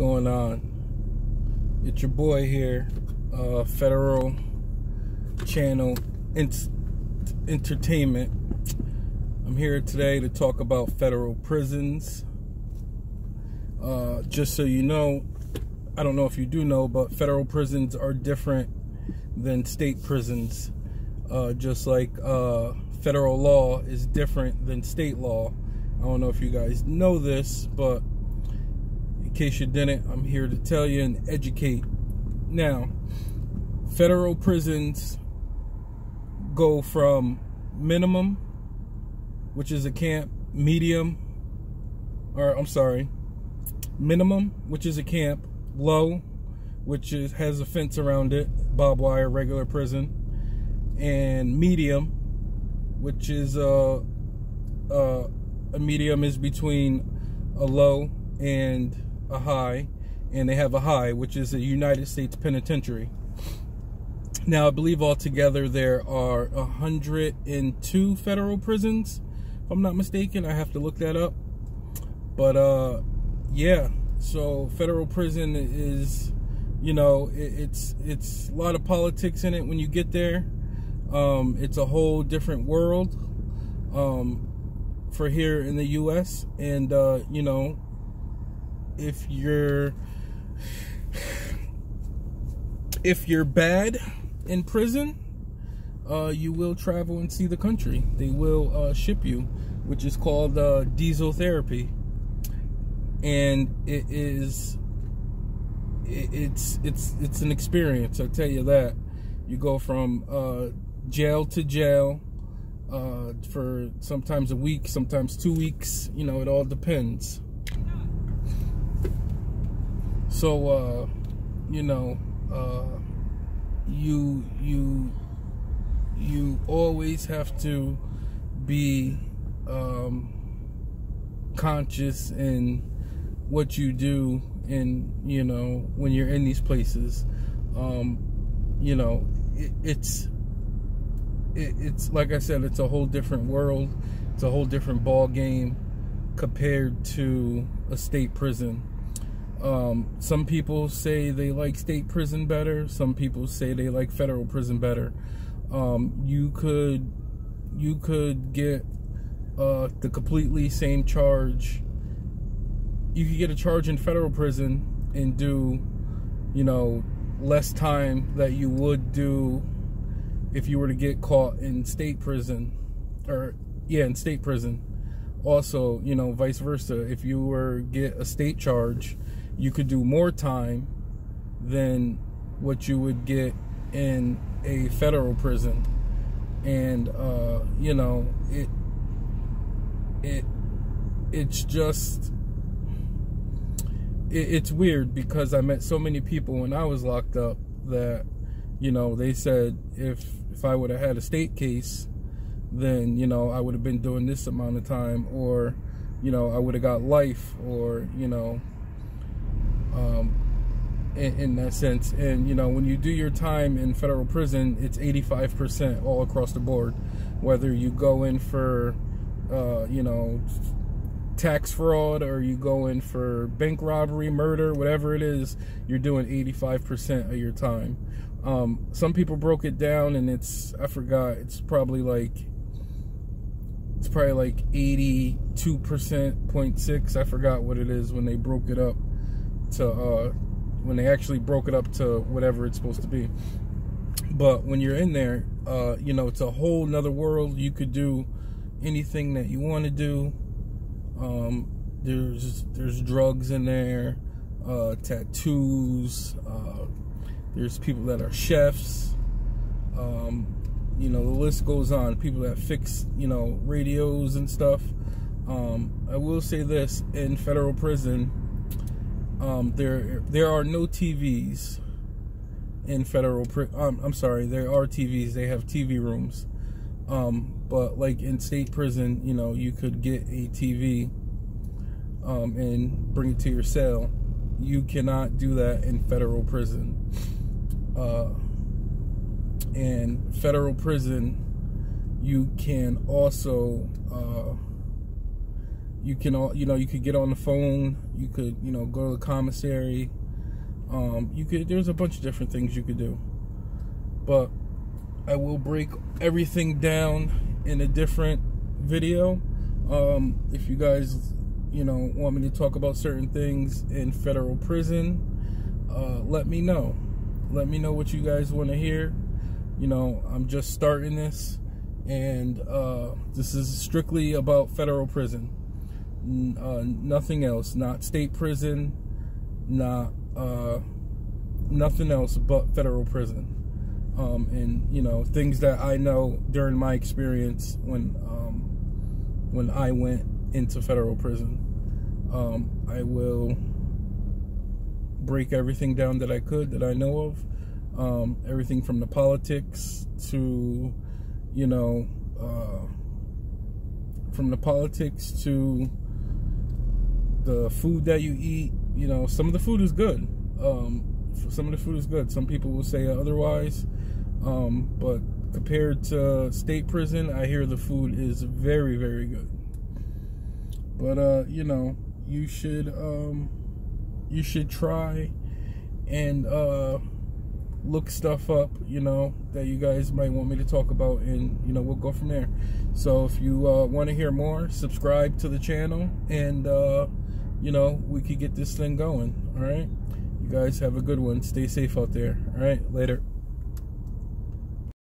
going on? It's your boy here, uh, Federal Channel Entertainment. I'm here today to talk about federal prisons. Uh, just so you know, I don't know if you do know, but federal prisons are different than state prisons. Uh, just like uh, federal law is different than state law. I don't know if you guys know this, but in case you didn't, I'm here to tell you and educate. Now, federal prisons go from minimum, which is a camp, medium, or I'm sorry, minimum, which is a camp, low, which is has a fence around it, barbed wire, regular prison, and medium, which is uh, uh, a medium is between a low and a high, and they have a high, which is a United States penitentiary. Now, I believe altogether there are 102 federal prisons, if I'm not mistaken. I have to look that up. But, uh, yeah, so federal prison is, you know, it, it's, it's a lot of politics in it when you get there. Um, it's a whole different world um, for here in the U.S. And, uh, you know, if you're if you're bad in prison, uh, you will travel and see the country. They will uh, ship you, which is called uh, diesel therapy, and it is it, it's it's it's an experience. I'll tell you that. You go from uh, jail to jail uh, for sometimes a week, sometimes two weeks. You know, it all depends. So, uh, you know, uh, you you you always have to be um, conscious in what you do, and you know when you're in these places. Um, you know, it, it's it, it's like I said, it's a whole different world. It's a whole different ball game compared to a state prison. Um, some people say they like state prison better. Some people say they like federal prison better. Um, you could you could get uh, the completely same charge. You could get a charge in federal prison and do, you know, less time that you would do if you were to get caught in state prison, or yeah, in state prison. Also, you know, vice versa. If you were get a state charge you could do more time than what you would get in a federal prison. And uh, you know it it it's just it, it's weird because I met so many people when I was locked up that you know they said if if I would have had a state case then you know I would have been doing this amount of time or you know I would have got life or you know in, in, that sense. And you know, when you do your time in federal prison, it's 85% all across the board. Whether you go in for, uh, you know, tax fraud or you go in for bank robbery, murder, whatever it is, you're doing 85% of your time. Um, some people broke it down and it's, I forgot, it's probably like, it's probably like 82%.6. I forgot what it is when they broke it up to uh, when they actually broke it up to whatever it's supposed to be. But when you're in there, uh, you know, it's a whole nother world. You could do anything that you want to do. Um, there's there's drugs in there, uh, tattoos. Uh, there's people that are chefs. Um, you know, the list goes on. People that fix, you know, radios and stuff. Um, I will say this: in federal prison, um, there there are no TVs in federal. Um, I'm sorry, there are TVs. They have TV rooms, um, but like in state prison, you know, you could get a TV um, and bring it to your cell. You cannot do that in federal prison. Uh, in federal prison, you can also uh, you can all you know you could get on the phone you could you know go to the commissary. Um, you could there's a bunch of different things you could do. But i will break everything down in a different video. Um, if you guys you know want me to talk about certain things in federal prison uh, let me know. Let me know what you guys want to hear. You know i'm just starting this and uh, this is strictly about federal prison uh, nothing else. Not state prison, not uh, nothing else but federal prison. Um, and you know things that I know during my experience when um, when I went into federal prison. Um, I will break everything down that I could that I know of. Um, everything from the politics to, you know, uh, from the politics to the food that you eat, you know, some of the food is good. Um, some of the food is good. Some people will say otherwise. Um, but compared to state prison, I hear the food is very, very good. But uh, you know, you should um, you should try and uh, look stuff up, you know, that you guys might want me to talk about, and you know, we'll go from there. So if you uh, want to hear more, subscribe to the channel and. Uh, you know, we could get this thing going. All right. You guys have a good one. Stay safe out there. All right. Later.